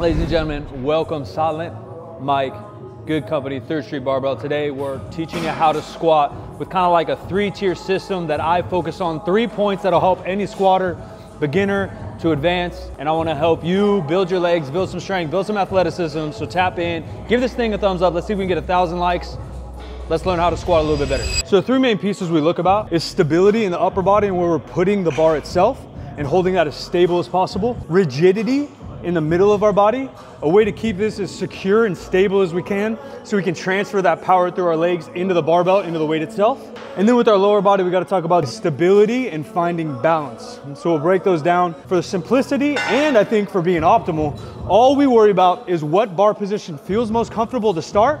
Ladies and gentlemen, welcome Silent Mike, good company, Third Street Barbell. Today we're teaching you how to squat with kind of like a three-tier system that I focus on three points that'll help any squatter, beginner to advance. And I wanna help you build your legs, build some strength, build some athleticism. So tap in, give this thing a thumbs up. Let's see if we can get a thousand likes. Let's learn how to squat a little bit better. So three main pieces we look about is stability in the upper body and where we're putting the bar itself and holding that as stable as possible. Rigidity in the middle of our body, a way to keep this as secure and stable as we can so we can transfer that power through our legs into the barbell, into the weight itself. And then with our lower body, we gotta talk about stability and finding balance. And so we'll break those down for the simplicity and I think for being optimal. All we worry about is what bar position feels most comfortable to start.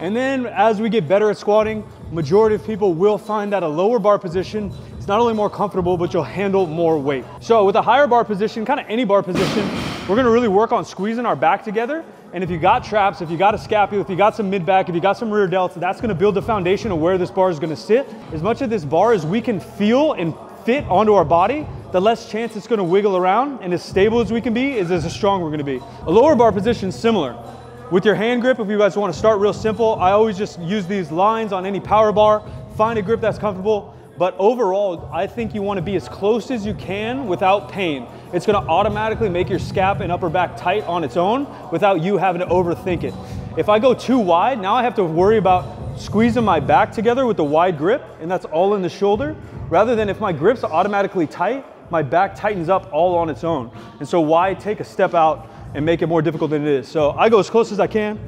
And then as we get better at squatting, majority of people will find that a lower bar position is not only more comfortable, but you'll handle more weight. So with a higher bar position, kind of any bar position, we're gonna really work on squeezing our back together. And if you got traps, if you got a scapula, if you got some mid back, if you got some rear delts, that's gonna build the foundation of where this bar is gonna sit. As much of this bar as we can feel and fit onto our body, the less chance it's gonna wiggle around. And as stable as we can be is as strong we're gonna be. A lower bar position similar. With your hand grip, if you guys wanna start real simple, I always just use these lines on any power bar, find a grip that's comfortable, but overall, I think you wanna be as close as you can without pain. It's gonna automatically make your scap and upper back tight on its own without you having to overthink it. If I go too wide, now I have to worry about squeezing my back together with the wide grip, and that's all in the shoulder, rather than if my grip's automatically tight, my back tightens up all on its own. And so why take a step out and make it more difficult than it is. So I go as close as I can.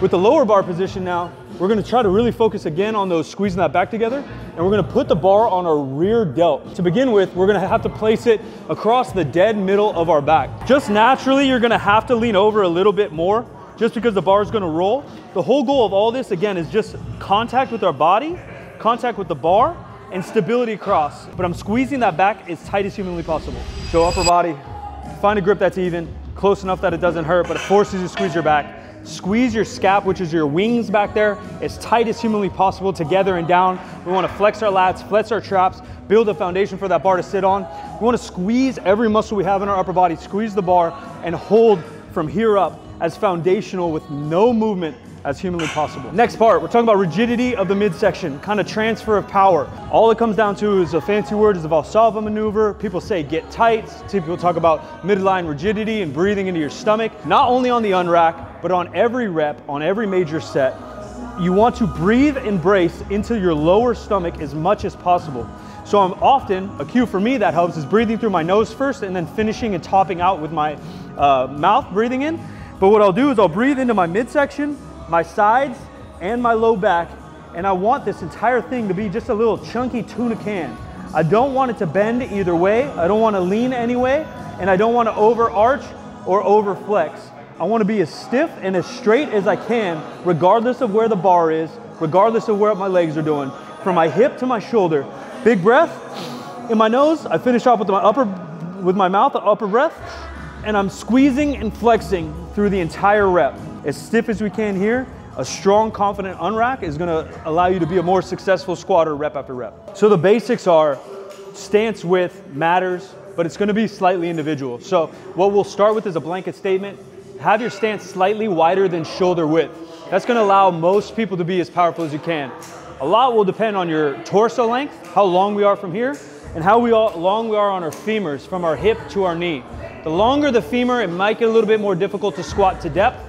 With the lower bar position now, we're gonna try to really focus again on those squeezing that back together, and we're gonna put the bar on our rear delt. To begin with, we're gonna have to place it across the dead middle of our back. Just naturally, you're gonna have to lean over a little bit more just because the bar is gonna roll. The whole goal of all this, again, is just contact with our body, contact with the bar, and stability across. But I'm squeezing that back as tight as humanly possible. So upper body, find a grip that's even, close enough that it doesn't hurt, but it forces you to squeeze your back. Squeeze your scap, which is your wings back there, as tight as humanly possible together and down. We wanna flex our lats, flex our traps, build a foundation for that bar to sit on. We wanna squeeze every muscle we have in our upper body, squeeze the bar, and hold from here up as foundational with no movement as humanly possible. Next part, we're talking about rigidity of the midsection, kind of transfer of power. All it comes down to is a fancy word is the Valsalva maneuver. People say get tight. People talk about midline rigidity and breathing into your stomach. Not only on the unrack, but on every rep, on every major set, you want to breathe and brace into your lower stomach as much as possible. So I'm often, a cue for me that helps is breathing through my nose first and then finishing and topping out with my uh, mouth breathing in. But what I'll do is I'll breathe into my midsection, my sides, and my low back. And I want this entire thing to be just a little chunky tuna can. I don't want it to bend either way. I don't want to lean anyway. And I don't want to overarch or overflex. I want to be as stiff and as straight as I can, regardless of where the bar is, regardless of where my legs are doing. From my hip to my shoulder. Big breath in my nose. I finish off with my upper, with my mouth, upper breath. And I'm squeezing and flexing through the entire rep as stiff as we can here, a strong, confident unrack is gonna allow you to be a more successful squatter rep after rep. So the basics are stance width matters, but it's gonna be slightly individual. So what we'll start with is a blanket statement. Have your stance slightly wider than shoulder width. That's gonna allow most people to be as powerful as you can. A lot will depend on your torso length, how long we are from here, and how we all, long we are on our femurs from our hip to our knee. The longer the femur, it might get a little bit more difficult to squat to depth,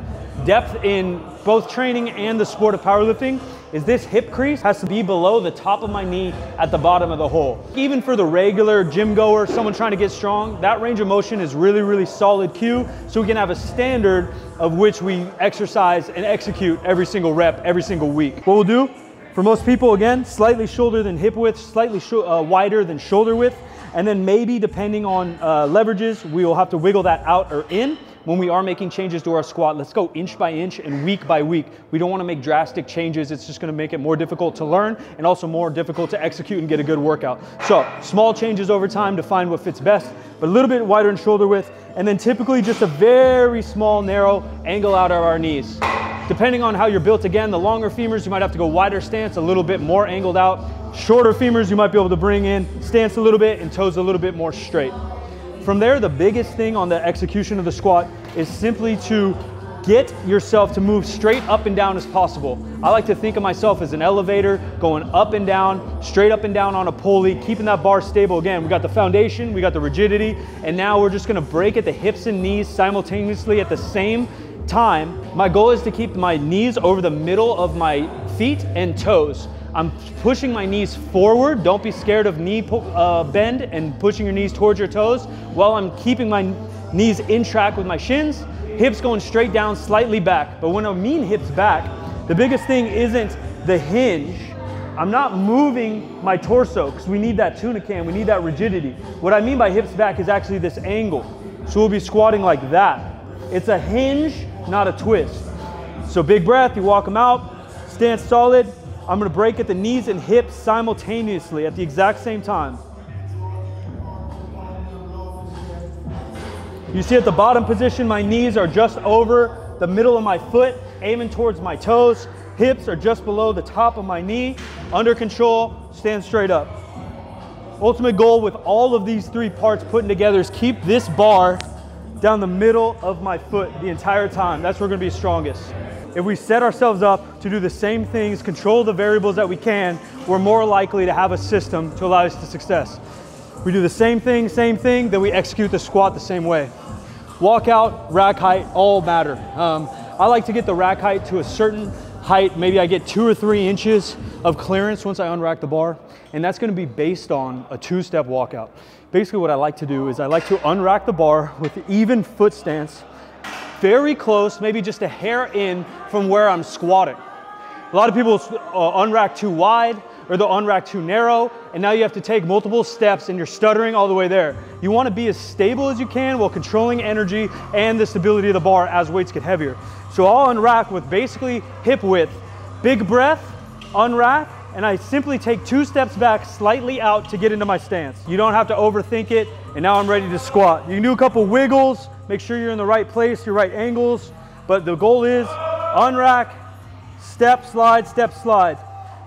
depth in both training and the sport of powerlifting is this hip crease has to be below the top of my knee at the bottom of the hole. Even for the regular gym goer, someone trying to get strong, that range of motion is really, really solid cue so we can have a standard of which we exercise and execute every single rep, every single week. What we'll do, for most people, again, slightly shoulder than hip width, slightly uh, wider than shoulder width, and then maybe depending on uh, leverages, we will have to wiggle that out or in when we are making changes to our squat, let's go inch by inch and week by week. We don't want to make drastic changes. It's just going to make it more difficult to learn and also more difficult to execute and get a good workout. So small changes over time to find what fits best, but a little bit wider in shoulder width, and then typically just a very small, narrow angle out of our knees. Depending on how you're built again, the longer femurs, you might have to go wider stance, a little bit more angled out. Shorter femurs, you might be able to bring in stance a little bit and toes a little bit more straight. From there, the biggest thing on the execution of the squat is simply to get yourself to move straight up and down as possible. I like to think of myself as an elevator going up and down, straight up and down on a pulley, keeping that bar stable. Again, we got the foundation, we got the rigidity, and now we're just gonna break at the hips and knees simultaneously at the same time. My goal is to keep my knees over the middle of my feet and toes. I'm pushing my knees forward. Don't be scared of knee uh, bend and pushing your knees towards your toes while I'm keeping my knees in track with my shins hips going straight down, slightly back. But when I mean hips back, the biggest thing isn't the hinge. I'm not moving my torso because we need that tuna can, we need that rigidity. What I mean by hips back is actually this angle. So we'll be squatting like that. It's a hinge, not a twist. So big breath, you walk them out, stand solid. I'm gonna break at the knees and hips simultaneously at the exact same time. You see at the bottom position, my knees are just over the middle of my foot, aiming towards my toes. Hips are just below the top of my knee. Under control, stand straight up. Ultimate goal with all of these three parts putting together is keep this bar down the middle of my foot the entire time. That's where we're gonna be strongest. If we set ourselves up to do the same things, control the variables that we can, we're more likely to have a system to allow us to success. We do the same thing, same thing, then we execute the squat the same way. Walkout, rack height, all matter. Um, I like to get the rack height to a certain height. Maybe I get two or three inches of clearance once I unrack the bar. And that's gonna be based on a two-step walkout. Basically what I like to do is I like to unrack the bar with even foot stance, very close, maybe just a hair in from where I'm squatting. A lot of people uh, unrack too wide, or the unrack too narrow, and now you have to take multiple steps and you're stuttering all the way there. You wanna be as stable as you can while controlling energy and the stability of the bar as weights get heavier. So I'll unrack with basically hip width, big breath, unrack, and I simply take two steps back slightly out to get into my stance. You don't have to overthink it, and now I'm ready to squat. You can do a couple wiggles, make sure you're in the right place, your right angles, but the goal is unrack, step, slide, step, slide.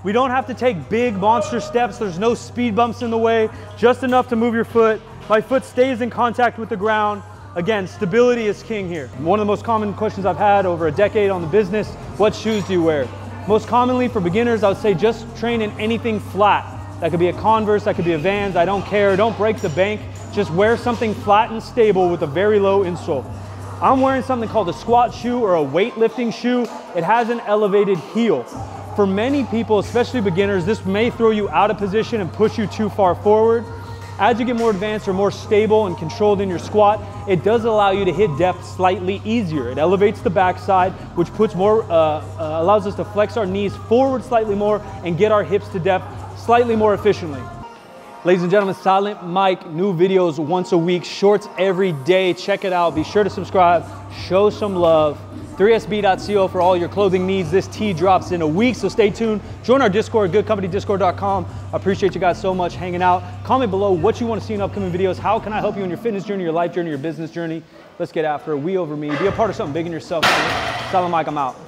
We don't have to take big monster steps. There's no speed bumps in the way, just enough to move your foot. My foot stays in contact with the ground. Again, stability is king here. One of the most common questions I've had over a decade on the business, what shoes do you wear? Most commonly for beginners, I would say just train in anything flat. That could be a Converse, that could be a Vans, I don't care. Don't break the bank. Just wear something flat and stable with a very low insole. I'm wearing something called a squat shoe or a weightlifting shoe. It has an elevated heel. For many people, especially beginners, this may throw you out of position and push you too far forward. As you get more advanced or more stable and controlled in your squat, it does allow you to hit depth slightly easier. It elevates the backside, which puts more, uh, uh, allows us to flex our knees forward slightly more and get our hips to depth slightly more efficiently. Ladies and gentlemen, Silent Mike, new videos once a week, shorts every day. Check it out. Be sure to subscribe, show some love. 3sb.co for all your clothing needs. This tee drops in a week, so stay tuned. Join our Discord, goodcompany.discord.com. I appreciate you guys so much hanging out. Comment below what you want to see in upcoming videos. How can I help you in your fitness journey, your life journey, your business journey? Let's get after it. We over me. Be a part of something big in yourself. Silent Mike, I'm out.